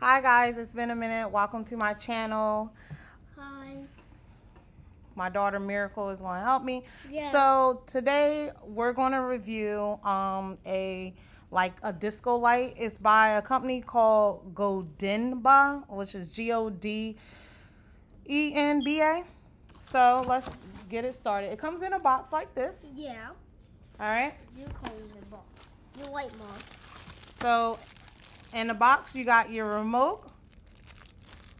Hi guys, it's been a minute. Welcome to my channel. Hi. My daughter Miracle is going to help me. Yeah. So today we're going to review um a like a disco light. It's by a company called Godenba, which is G O D E N B A. So let's get it started. It comes in a box like this. Yeah. All right. You call me the box. You white mom. So in the box you got your remote.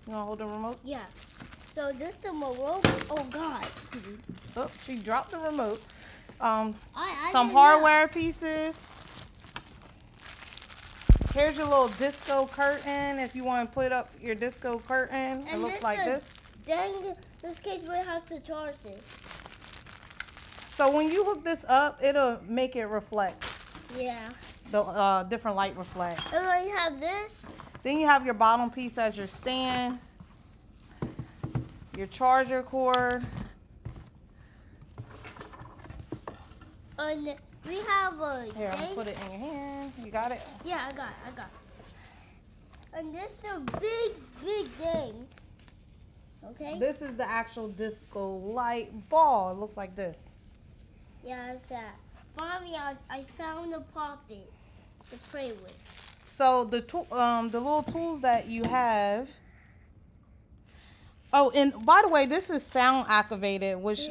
You want to hold the remote? Yeah. So this the remote. Oh God. Oh, she dropped the remote. Um, I, I some didn't know. hardware pieces. Here's your little disco curtain if you want to put up your disco curtain. it looks like this. Dang, this case will have to charge it. So when you hook this up, it'll make it reflect. Yeah. The uh, different light reflect. And then you have this. Then you have your bottom piece as your stand. Your charger cord. And we have a Here, I'm put it in your hand. You got it? Yeah, I got it. I got it. And this is the big, big thing. Okay. This is the actual disco light ball. It looks like this. Yeah, it's that. Mommy, I, I found a puppet to play with. So the tool, um, the little tools that you have. Oh, and by the way, this is sound activated, which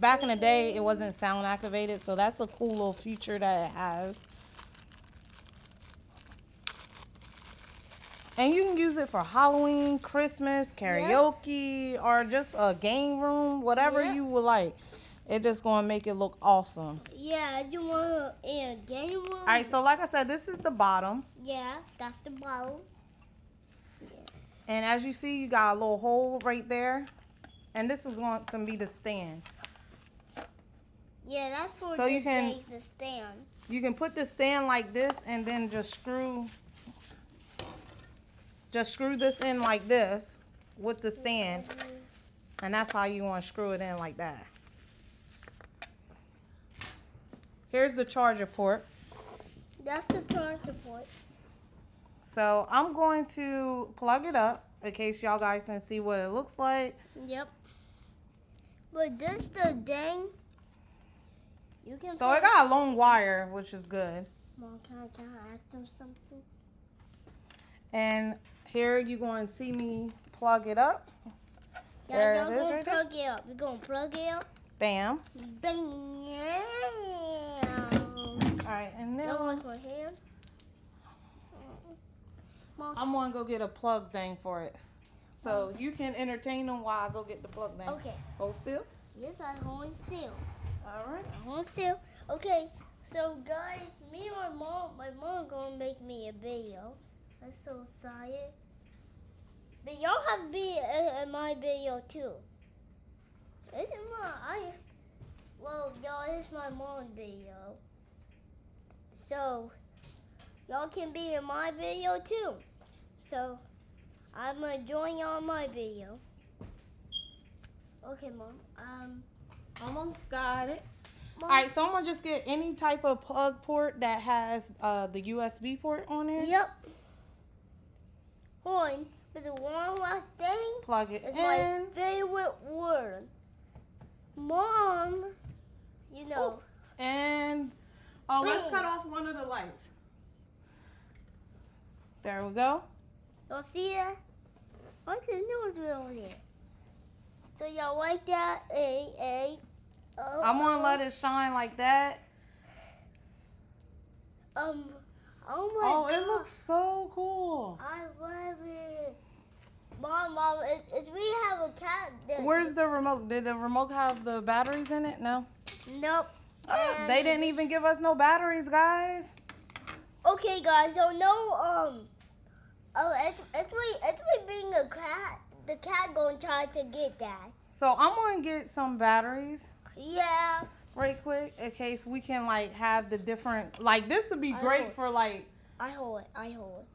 back in the day it wasn't sound activated. So that's a cool little feature that it has. And you can use it for Halloween, Christmas, karaoke, or just a game room, whatever Yeah. you would like. It just gonna make it look awesome. Yeah, you want to in a game room? All right, so like I said, this is the bottom. Yeah, that's the bottle. And as you see, you got a little hole right there. And this is going to be the stand. Yeah, that's for So you can- to stand. You can put the stand like this and then just screw just screw this in like this with the stand. Mm-hmm. And that's how you want to screw it in like that. Here's the charger port. That's the charger port. So I'm going to plug it up in case y'all guys can see what it looks like. Yep. But this the dang. You can. So it got a long wire, which is good. Mom, can I, can I ask them something? And here you're going to see me plug it up. Yeah, There y'all gonna right there. plug it up. We're gonna plug it up. Bam. Bam. All right, and Y'all now want my hand? Mom. I'm going to go get a plug thing for it. So you can entertain them while I go get the plug thing. Okay. Hold still. Yes, I'm holding still. All right. I'm holding still. Okay. So guys, me and my mom, my mom gonna make me a video. I'm so excited. But y'all have to be in, in my video too. This is my I. Well, y'all, this is my mom's video. So y'all can be in my video too. So I'm gonna join y'all in my video. Okay, mom. Um. Almost got it. Mom, All right, so I'm to just get any type of plug port that has uh, the USB port on it. Yep. Hold on. But the one last thing Plug it. is my in. favorite word. Mom, you know. And oh, let's cut off one of the lights. There we go. Y'all see that? What's the news over there? So y'all like that? A, A. Oh, I'm going to let it shine like that. Um, oh my Oh, God. it looks so cool. I love it. Mom, mom, is, is we have a cat that. Where's the remote? Did the remote have the batteries in it? No. Nope. They didn't even give us no batteries, guys. Okay, guys, so no, um, oh, it's, it's we, it's we being a cat. The cat gonna try to get that. So I'm gonna get some batteries Yeah. right quick in case we can like have the different like this would be I great for like I hold it. I hold it.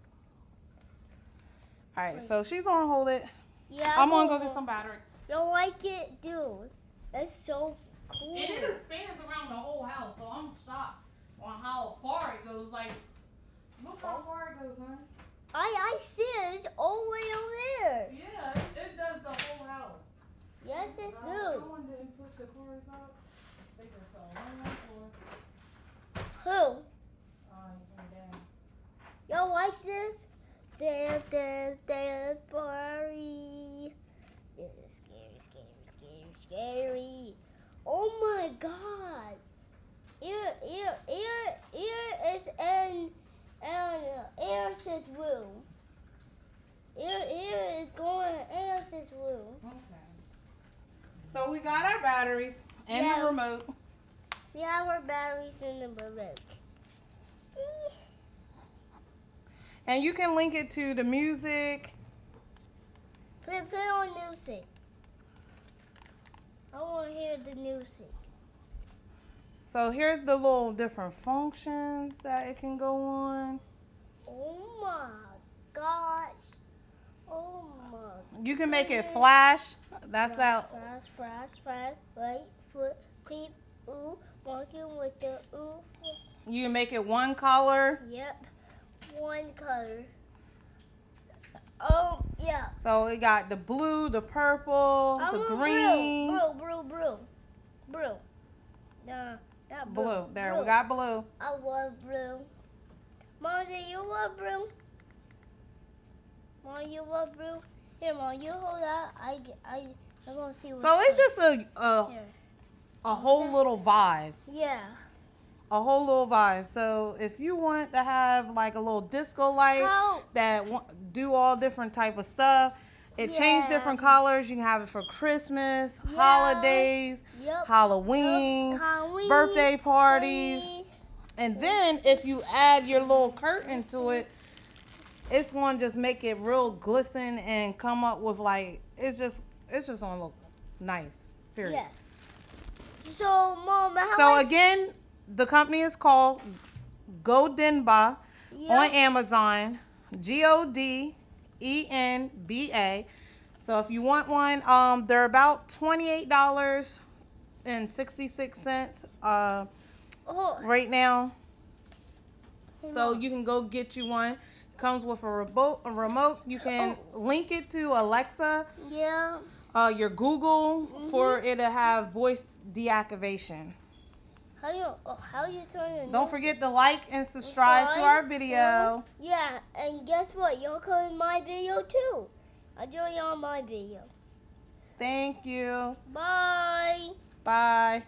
all right so she's gonna hold it Yeah. i'm gonna go get some battery You like it, dude? That's so cool. and it expands around the whole house so i'm shocked on how far it goes like look how far it goes huh I I see it. It's all the way over there. Yeah, it, it does the whole house. Yes, it's Uh, new. Someone didn't put the cars up. They just fell on the floor. Who? Uh, and then Y'all like this? Dance, dance, dance party. This is scary, scary, scary, scary. Oh my god. ear here, here, here is in, in Eris's room. ear is going in Eris's room. Okay. So we got our batteries and Yeah. the remote. We have our batteries in the remote. And you can link it to the music. Put, put on music. I want to hear the music. So here's the little different functions that it can go on. Oh my gosh. Oh my. You can make it flash. That's that. Flash, flash, flash, right foot, creep, ooh, walking with the ooh. You can make it one color. Yep. One color. Oh, yeah. So we got the blue, the purple, I the green, blue, blue, blue. Blue. Nah, blue. blue. There we got blue. I love blue. Mom, do you love blue? Mom, you love blue? Here, Mom, you hold that. I, I, I'm gonna see what. So it's just a a, Here. a whole little vibe. Yeah. A whole little vibe. So if you want to have like a little disco light How? that do all different type of stuff, it change Yeah. different colors. You can have it for Christmas, Yeah. holidays, Yep. Halloween, Halloween, birthday parties. Halloween. And then if you add your little curtain to it, it's going to just make it real glisten and come up with like it's just it's just going to look nice. Period. Yeah. So, Mom, how So I- again, the company is called Godenba Yep. on Amazon. G O D E N B A. So if you want one, um, they're about twenty eight dollars and sixty six cents uh, Oh, right now. So you can go get you one. Comes with a remote. A remote. You can link it to Alexa, yeah. uh, your Google, for Mm-hmm. it to have voice deactivation. How you? Oh, how you turn? Don't forget to like and subscribe to our video. Yeah, and guess what? You'll come in my video too. I'll join you on my video. Thank you. Bye. Bye.